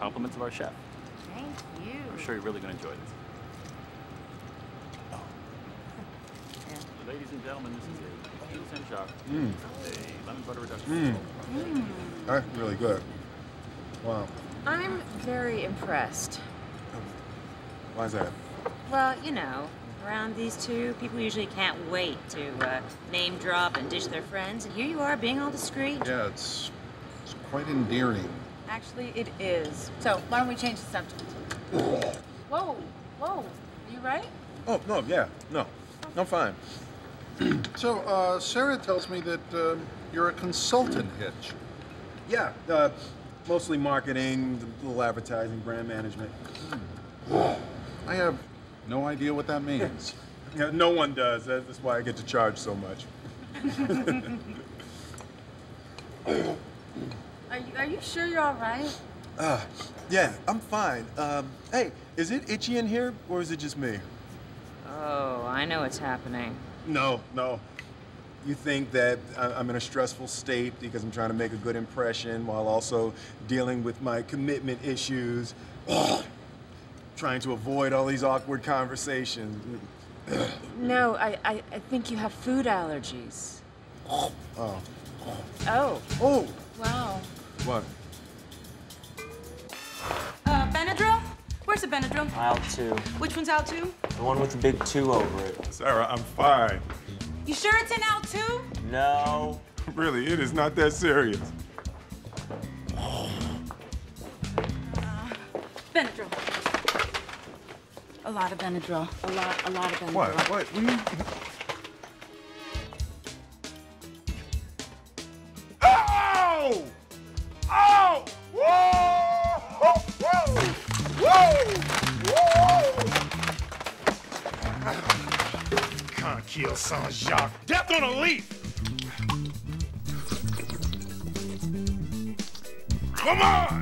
Compliments of our chef. Thank you. I'm sure you're really going to enjoy this. Yeah. Ladies and gentlemen, this is a Coquilles Saint-Jacques. Mm. A lemon butter reduction. Mm. That's really good. Wow. I'm very impressed. Why is that? Well, you know, around these two, people usually can't wait to uh, name drop and dish their friends, and here you are being all discreet. Yeah, it's, it's quite endearing. Actually, it is. So, why don't we change the subject? Whoa, whoa. Are you right? Oh, no, yeah, no. I'm fine. so, uh, Sarah tells me that um, you're a consultant, Hitch. Yeah, uh, mostly marketing, a little advertising, brand management. I have no idea what that means. yeah, no one does. That's why I get to charge so much. Are you, are you sure you're all right? Uh, yeah, I'm fine. Um, hey, is it itchy in here, or is it just me? Oh, I know what's happening. No, no. You think that I- I'm in a stressful state because I'm trying to make a good impression while also dealing with my commitment issues, trying to avoid all these awkward conversations. No, I, I, I think you have food allergies. Oh. Oh. Oh! Wow. What? Uh, Benadryl? Where's the Benadryl? Aisle two. Which one's out two? The one with the big two over it. Sarah, I'm fine. You sure it's in out two? No. Really, it is not that serious. Benadryl. A lot of Benadryl. A lot, a lot of Benadryl. What? What? What Coquilles Saint-Jacques. Death on a leaf! Come on!